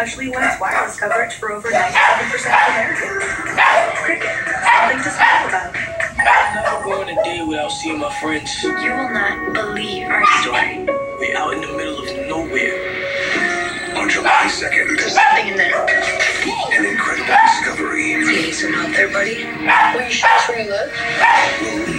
especially when it's wireless coverage for over 97% of Americans. Cricket, something to smile about. I'm never going a day without seeing my friends. You will not believe our story. We're out in the middle of nowhere. On July 2nd, There's something in there. an incredible discovery Need some help there, buddy? Will you show us where you live?